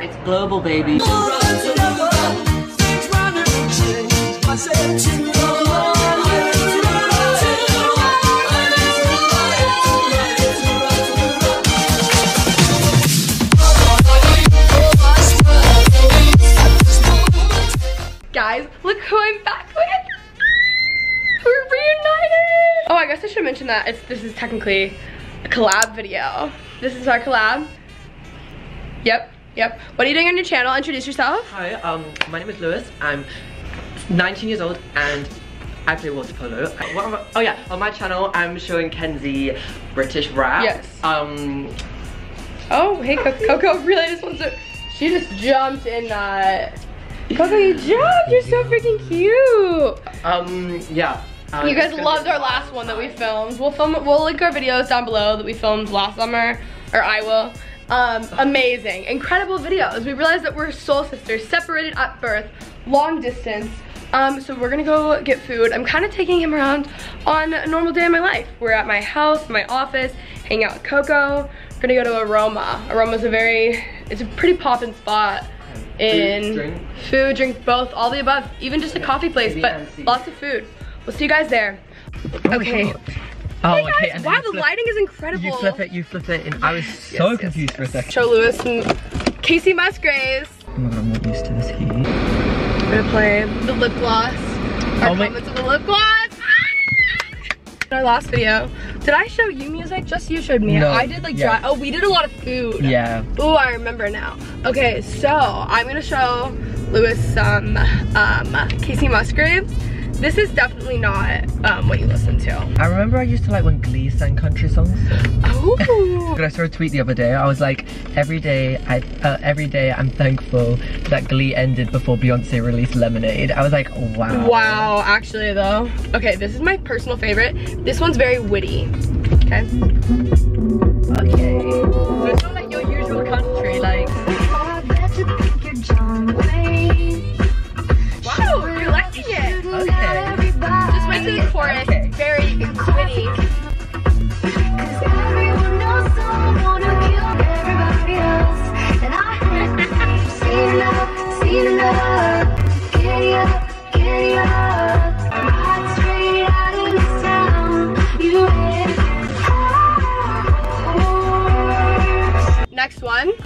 It's global, baby. Guys, look who I'm back with. We're reunited. Oh, I guess I should mention that it's this is technically a collab video. This is our collab. Yep, yep. What are you doing on your channel? Introduce yourself. Hi, um, my name is Lewys. I'm 19 years old and I play water polo. I- oh yeah, on my channel I'm showing Kenzie British rap. Yes. Um, Oh, hey, Co- Coco really just wants to. She just jumped in that. Coco, you jumped. You're so freaking cute. um, yeah. Uh, You guys loved our last one that we filmed. We'll film. We'll link our videos down below that we filmed last summer, or I will. Um, amazing, incredible videos. We realized that we're soul sisters, separated at birth, long distance. Um, so we're gonna go get food. I'm kind of taking him around on a normal day in my life. We're at my house, my office, hanging out with Coco. We're gonna go to Aroma. Aroma's a very, it's a pretty poppin' spot in drink. food, drink, both, all the above. Even just a coffee place, but lots of food. We'll see you guys there. okay. Oh, Hey okay. guys, And wow, the flip- lighting is incredible. You flip it, you flip it, and I was so yes, confused for a second. Show Lewys some Kacey Musgraves. Oh my god, I'm not used to this heat. We're gonna play the lip gloss. Our Oh my- comments of the lip gloss. In our last video, did I show you music? Just you showed me. No, I did like yeah. dry. Oh, we did a lot of food. Yeah. Oh, I remember now. Okay, so I'm gonna show Lewys some um, Kacey Musgraves. This is definitely not um, what you listen to. I remember I used to like when Glee sang country songs. Oh. I saw a tweet the other day. I was like, every day, I uh, every day I'm thankful that Glee ended before Beyonce released Lemonade. I was like, wow. Wow, actually though. Okay, this is my personal favorite. This one's very witty. Okay. Okay.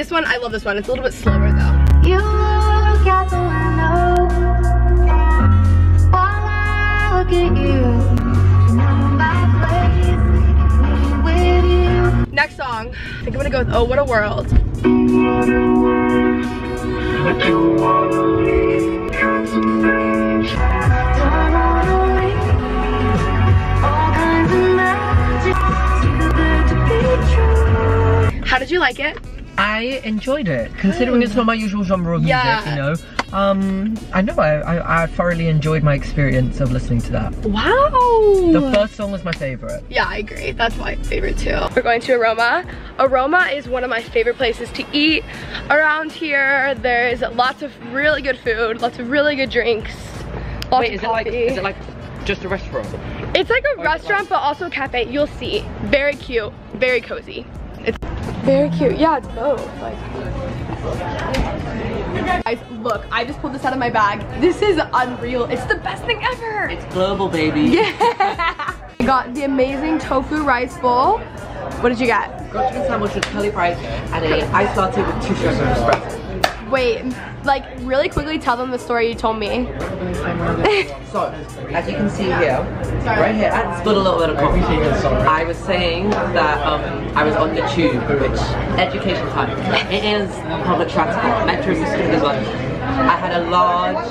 This one, I love this one. It's a little bit slower though. You look out the window while I look at you. Know my place with you. Next song. I think I'm gonna go with Oh What a World. Don't wanna leave. All kinds of magic, too good to be true. How did you like it? I enjoyed it, considering it's not my usual genre of music, Yeah. you know. Um, I know I, I, I thoroughly enjoyed my experience of listening to that. Wow. The first song was my favorite. Yeah, I agree. That's my favorite too. We're going to Aroma. Aroma is one of my favorite places to eat around here. There's lots of really good food, lots of really good drinks, lots Wait, of is it like, is it like just a restaurant? It's like a Or is it restaurant, but also a cafe. You'll see. Very cute, very cozy. It's very cute. Yeah, it's both. Like. Guys, look, I just pulled this out of my bag. This is unreal. It's the best thing ever. It's global, baby. Yeah. I got the amazing tofu rice bowl. What did you get? Got chicken sandwich with curly fries and a iced latte with two sugars. Wait, like really quickly tell them the story you told me. So, as you can see here, right here, I spilled a little bit of coffee. I was saying that um, I was on the tube, which education time. It is public transport, metro system as well. I had a large,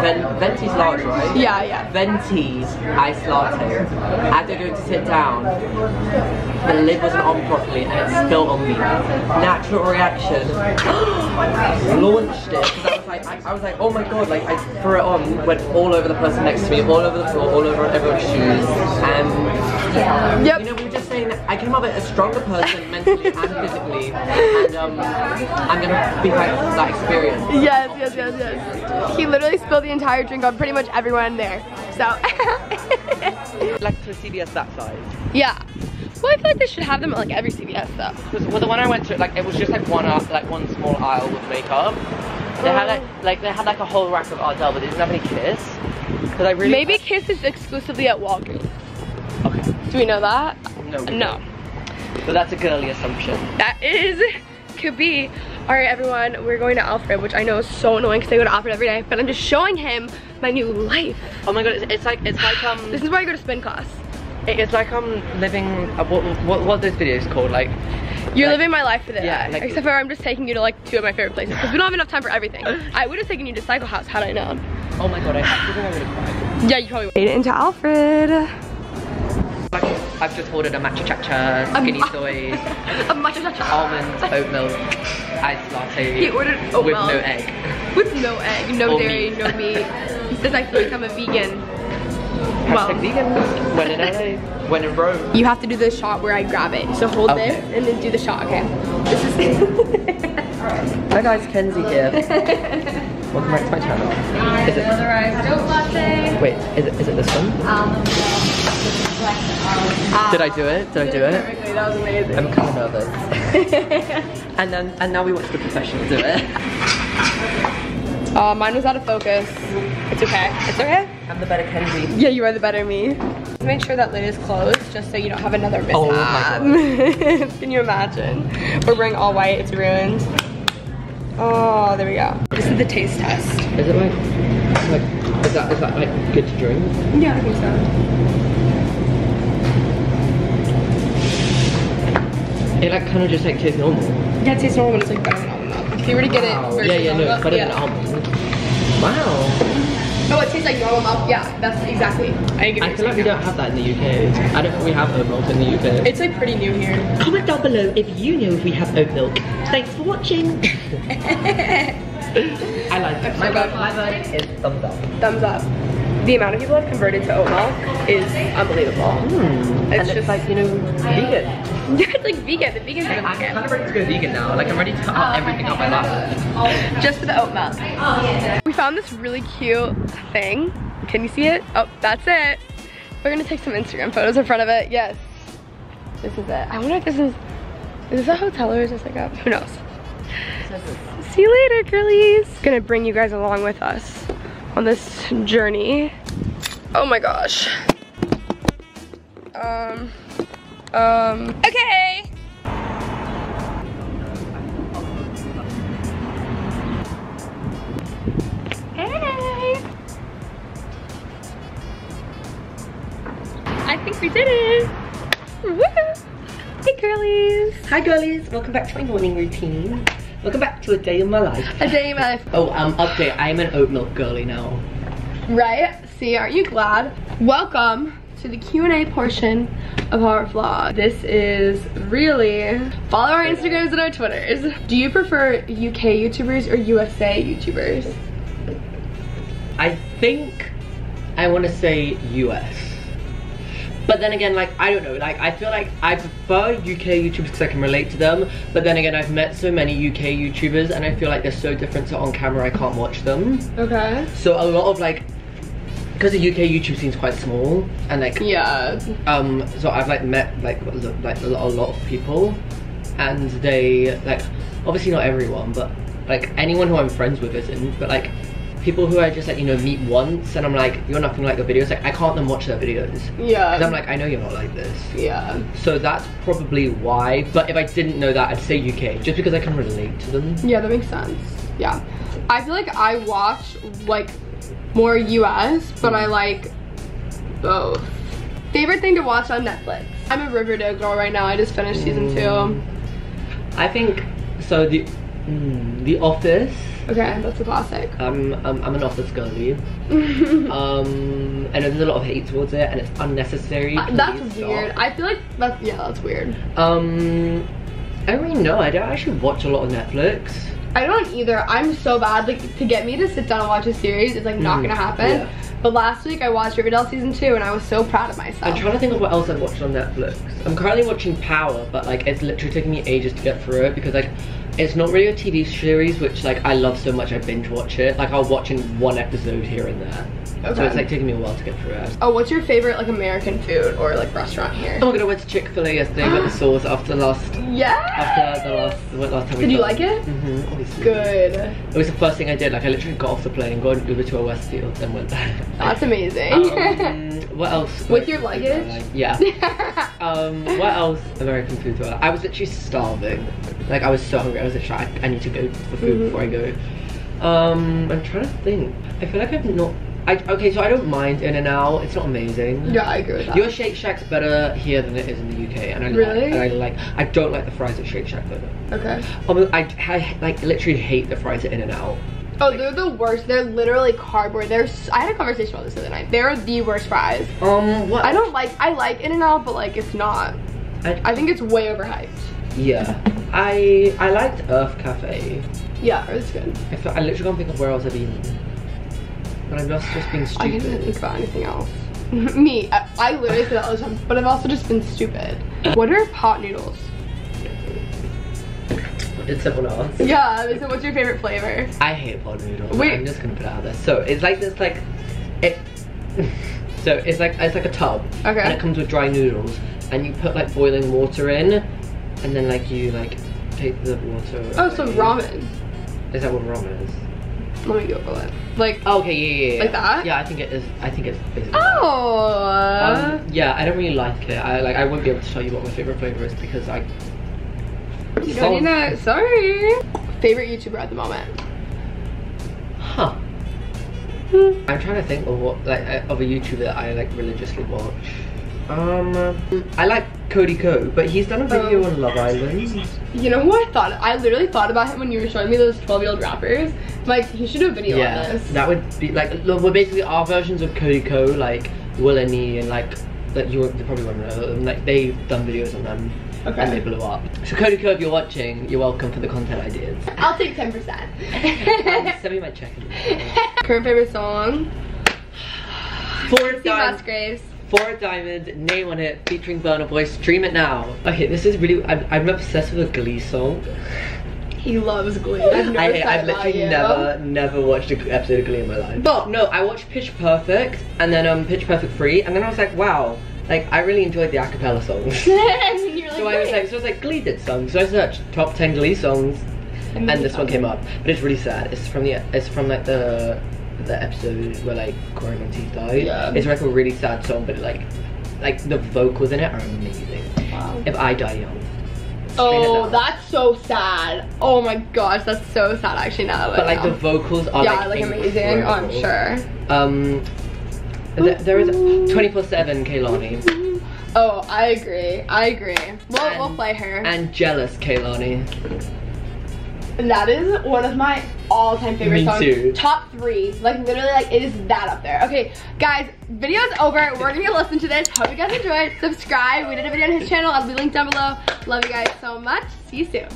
ven- venti's large, right? Yeah, yeah. Venti's iced latte. As they're going to sit down, the lid wasn't on properly and it spilled on me. Natural reaction. Launched it. I was like, I, I was like, oh my god! Like I threw it on, went all over the person next to me, all over the floor, all over everyone's shoes, and Yep. I came of it a stronger person mentally and physically, and um, I'm gonna be back to that experience. Yes, yes, yes, yes. He literally spilled the entire drink on pretty much everyone there. So, Like to a CVS that size. yeah. Well, I feel like they should have them at like every CVS though. Because well, the one I went to, like, it was just like one, uh, like one small aisle with makeup. They had like, like they had like a whole rack of Ardell, but they didn't have any Kiss. Because I really Maybe Kiss is exclusively at Walgreens. Okay. Do we know that? No. No. But that's a girly assumption. That is, could be. All right, everyone, we're going to Alfred, which I know is so annoying because I go to Alfred every day, but I'm just showing him my new life. Oh my god, it's, it's like it's like um, This is where I go to spin class. it's like I'm living. Uh, what, what what are those videos called? Like You're Like- living my life for this. Yeah, like- Except for I'm just taking you to like two of my favorite places because we don't have enough time for everything. I would have taken you to Cycle House had I known. oh my god, I actually think I'm gonna cry. Yeah, you probably would. made it into Alfred. Like, I've just ordered a matcha cha skinny Um, soy, A matcha matcha. almond, oat milk, iced latte. He ordered oat with milk. no egg. With no egg, no Or dairy, meat. no meat. He says I can become a vegan. Hashtag Well. vegan. When in LA. When in Rome. You have to do the shot where I grab it. So hold Okay. this and then do the shot, okay? This is Hi guys, Kenzie here. Welcome back to my channel. Is it? Otherwise, don't latte. Wait, is it, is it this one? Did I do it? Did I do it? Perfectly, that was amazing. I'm kind of nervous. and then and now we watch the professional do it. Uh, mine was out of focus. It's okay. It's okay. I'm the better Kenzie. Yeah, you are the better me. Just make sure that lid is closed just so you don't have another mishap. Oh my Can you imagine? We're wearing all white, it's ruined. Oh, there we go. This is the taste test. Is it like like is that is that like good to drink? Yeah, I think so. It like kind of just like tastes normal. Yeah, it tastes normal, but it's like better than almond milk. If you were to get it Yeah, yeah, no, almond it's better milk, than almond. Wow. No, it tastes like normal milk. Yeah, that's exactly. I agree. I feel like we don't have that in the UK. I don't think we have oat milk in the UK. It's like pretty new here. Comment down below if you know if we have oat milk. Thanks for watching. I like it. My vote- my vote is thumbs up. Thumbs up. The amount of people that have converted to oat milk is unbelievable. Hmm. and It's it's just- like, you know, vegan. It's like vegan. The vegan I'm market. kind of ready to go vegan now. Like, I'm ready to cut out everything out my life. Just for the oat milk. We found this really cute thing. Can you see it? Oh, that's it. We're gonna take some Instagram photos in front of it. Yes. This is it. I wonder if this is, is this a hotel or is this like a, who knows? See you later, girlies. Gonna bring you guys along with us on this journey. Oh my gosh. Um, um, okay. Hey. I think we did it. Woo. Hey, girlies. Hi, girlies. Welcome back to my morning routine. Welcome back to a day in my life. A day in my life. Oh, um, update. I'm an oat milk girly now. Right? See, aren't you glad? Welcome to the Q&A portion of our vlog. This is really, follow our Instagrams and our Twitters. Do you prefer UK YouTubers or USA YouTubers? I think I want to say US. But then again, like, I don't know, like, I feel like I prefer UK YouTubers because I can relate to them. But then again, I've met so many UK YouTubers and I feel like they're so different, so on camera I can't watch them. Okay. So a lot of like, because the UK YouTube scene's quite small and like, Yeah. um, so I've like met like, like a lot, a lot of people and they, like, obviously not everyone, but like anyone who I'm friends with isn't, but like, people who I just like, you know, meet once and I'm like, you're nothing like the videos, like I can't then watch their videos. Yeah. I'm like, I know you're not like this. yeah. So that's probably why. But if I didn't know that, I'd say UK, just because I can relate to them. Yeah, that makes sense. Yeah. I feel like I watch like more US, but I like both. Favorite thing to watch on Netflix? I'm a Riverdale girl right now. I just finished season two. I think so. The mm, The Office. Okay, that's a classic. Um, I'm, I'm an Office girly. um, I know there's a lot of hate towards it, and it's unnecessary. Uh, that's stop. weird. I feel like that's yeah, that's weird. Um, I don't really know. I don't actually watch a lot of Netflix. I don't either. I'm so bad. Like to get me to sit down and watch a series is like not Mm, gonna happen. yeah. But last week I watched Riverdale season two and I was so proud of myself. I'm trying to think of what else I've watched on Netflix. I'm currently watching Power, but like it's literally taking me ages to get through it because like it's not really a TV series which like I love so much I binge watch it. Like I'll watch in one episode here and there. So it's like taking me a while to get through it. Oh, what's your favorite like American food or like restaurant here? Oh my god, I went to Chick Fil A yesterday. Got the sauce after last Yeah. after the last what last time we Did you like it? Mm-hmm, obviously. Good. It was the first thing I did. Like I literally got off the plane, got an Uber to a Westfield, then went there. That's amazing. Um, what else? With your American food luggage? like? Yeah. Um, what else American food do I like? I was literally starving. Like I was so hungry. I was literally like, I need to go for food Mhm. before I go. Um, I'm trying to think. I feel like I've not. I, okay, so I don't mind In and Out. It's not amazing. yeah, I agree with that. Your Shake Shack's better here than it is in the UK, and I Really? like. And I like. I don't like the fries at Shake Shack though. okay. Um, I, I like literally hate the fries at In and Out. Oh, they're the worst. They're literally cardboard. They're. s- I had a conversation about this the other night. They're the worst fries. Um, what? I don't like. I like In and Out, but like it's not. I, I think it's way overhyped. yeah. I I liked Earth Cafe. Yeah, it was good. I, feel, I literally can't think of where else I've been. But I've just just been I can't stupid. think about anything else. Me, I, I literally say that all the time, but I've also just been stupid. What are pot noodles? It's someone else. Yeah, so what's your favorite flavor? I hate pot noodles. Wait. I'm just gonna put it out there. So it's like this like it. so it's like it's like a tub. Okay. And it comes with dry noodles, and you put like boiling water in, and then like you like take the water. Oh, so ramen. Is that what ramen is? Let me Google it. Like, Oh, okay, yeah, yeah, yeah. Like that? Yeah, I think it is. I think it's basically. oh. Um, yeah, I don't really like it. I like. I won't be able to tell you what my favorite flavor is because I. you don't need to. Sorry. Favorite YouTuber at the moment? Huh. I'm trying to think of what like uh, of a YouTuber that I like religiously watch. Um, I like Cody Ko, but he's done a video Oh. on Love Island. You know who I thought? I literally thought about him when you were showing me those 12 year old rappers. Like, he should do a video on Yeah, this. that would be like look, we're basically our versions of Cody Ko, like Will and Me, and like that you, probably won't know them. Like they've done videos on them. Okay. And they blew up. So Cody Ko, if you're watching, you're welcome for the content ideas. I'll take 10%. Um, send me my check. Current favorite song? Dimes. Musgraves. Four Diamond, name on it, featuring Burna Boy. Stream it now. Okay, this is really. I'm, I'm obsessed with a Glee song. He loves Glee. I've I, I've literally never, never watched an episode of Glee in my life. But- no, I watched Pitch Perfect and then um Pitch Perfect Free, and then I was like, wow, like I really enjoyed the acapella songs. like, so I was like, so I was like Glee did songs. So I searched top ten Glee songs, And and this one came up. But it's really sad. It's from the, it's from like the, the episode where like Cory Monteith died. Yeah. It's like a really sad song, but like, like the vocals in it are amazing. Wow. If I die young. Oh, that's so sad. Oh my gosh, that's so sad actually now that But like the vocals are Yeah, like, like amazing. Oh, I'm sure. Um, th- there is 24/7 Kehlani Oh, I agree. I agree. We'll, And- we'll play her. and jealous Kehlani. And that is one of my all-time favorite Me songs. too. Top three. Like literally like it is that up there. Okay, guys, video's over. We're gonna listen to this. Hope you guys enjoyed. Subscribe. We did a video on his channel. I'll be linked down below. Love you guys so much. See you soon.